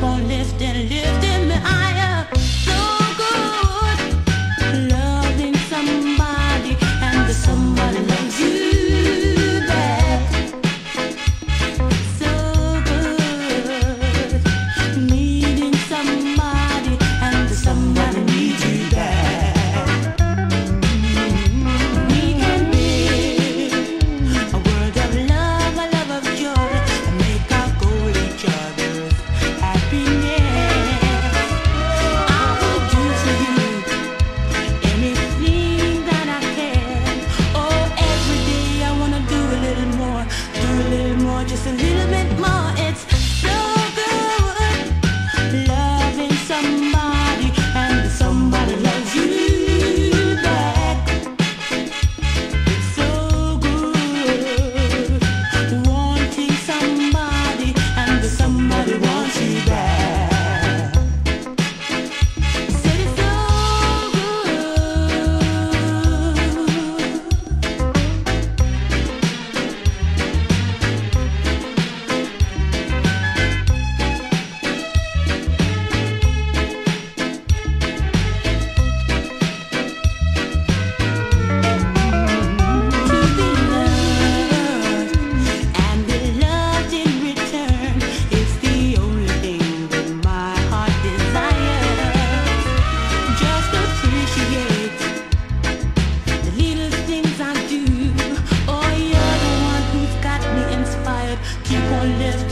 keep on lifting, lifting. 50